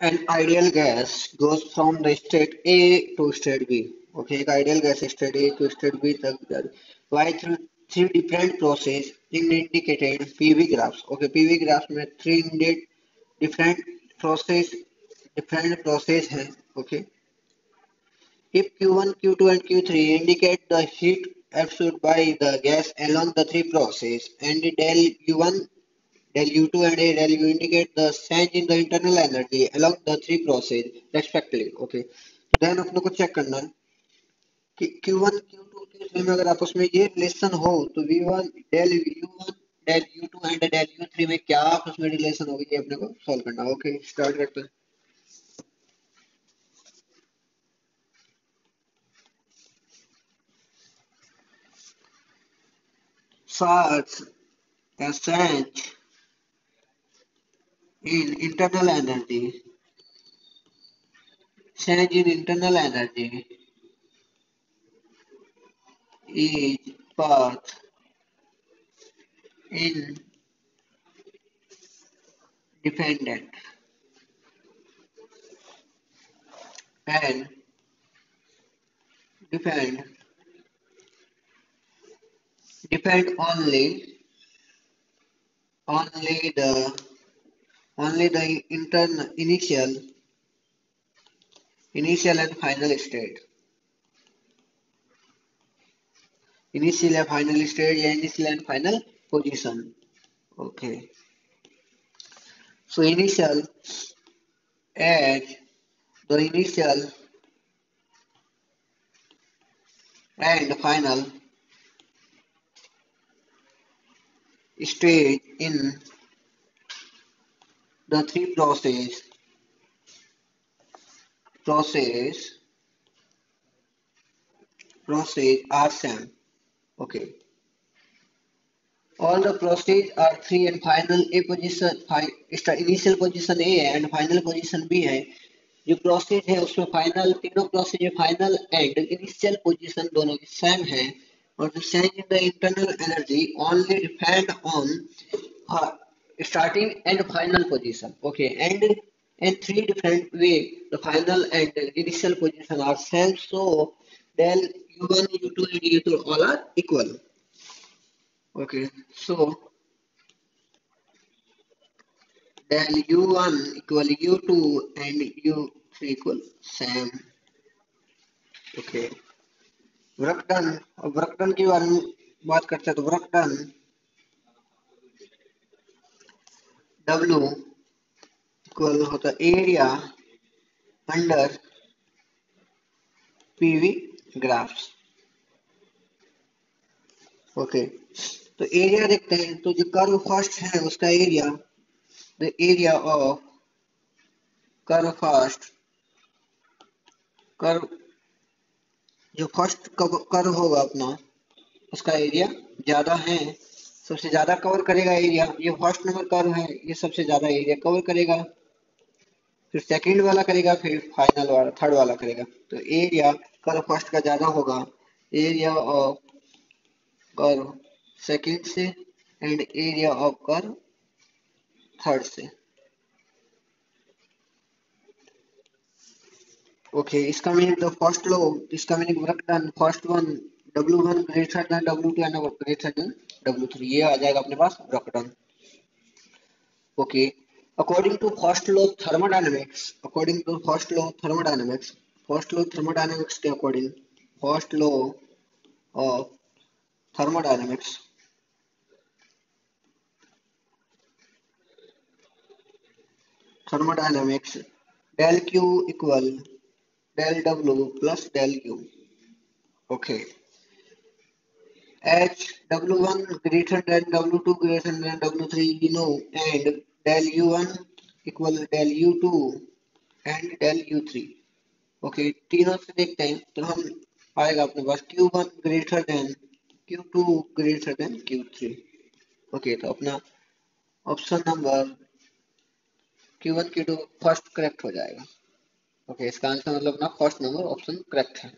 An ideal gas goes from the state A to state B. Okay, एक ideal gas state A to state B तक by through three different process in indicated PV graphs. Okay, PV graphs में three indicate different process different process है. Okay. If Q1, Q2 and Q3 indicate the heat absorbed by the gas along the three process and del U1 Del U2 and A del U indicate the change in the internal energy along the three process respectively. Okay. तो then अपने को check करना है कि Q1, Q2, Q3 में अगर आप उसमें ये रिलेशन हो तो V1 del U1 del U2 and del U3 में क्या आपस में रिलेशन होगी ये अपने को सॉल्व करना है ओके स्टार्ट करते हैं such a change in internal energy. Change in internal energy. Is path. In dependent. And depend. Depend only only the only the intern initial initial and final state. Initial and final state initial and final position. Okay. So initial at the initial and final stage in the three process process process are same okay all the process are three and final a position initial position a है and final position b है जो process है उसमें final तीनों process में final and initial position दोनों की same है और the change in the internal energy only depend on uh, starting and final position. Okay, and in three different way, the final and initial position are same. So then u1, u2, and u2 all are equal. Okay, so then u1 equal u2 and u3 equal same. Okay. वृकडन अब वृकडन के बारे में बात करते हैं तो work done W equal होता area under PV graphs okay तो एरिया देखते हैं। तो जो कर्व फ़र्स्ट है, उसका area the area of curve first curve जो फ़र्स्ट कर्व होगा अपना, उसका एरिया ज़्यादा है। सबसे ज़्यादा कवर करेगा एरिया ये फ़र्स्ट नंबर कर्व है, ये सबसे ज़्यादा एरिया कवर करेगा। फिर सेकंड वाला करेगा, फिर फाइनल वाला थर्ड वाला करेगा। तो एरिया कर्व फ़र्स्ट का ज़्यादा होगा। एरिया ऑफ़ कर्व सेकंड से and area of curve third से। ओके इसका मीनिंग द फ़र्स्ट लो इसका meaning work done first one W1 greater than W2 and greater than W three ये आ जाएगा अपने पास ब्रॉकटन okay according to first law thermodynamics according to first law thermodynamics first law thermodynamics के according first law of thermodynamics thermodynamics del Q equal del W plus del Q okay. H W1 greater than W2 greater than W3 we know. And del U1 equal del U2 and del U3 okay तीनों से देखते हैं तो हम आएगा अपने पास Q1 greater than Q2 greater than Q3 okay तो अपना option number Q1 Q2 first correct हो जाएगा. ओके इसका आंसर मतलब अपना फ़र्स्ट नंबर ऑप्शन करेक्ट है.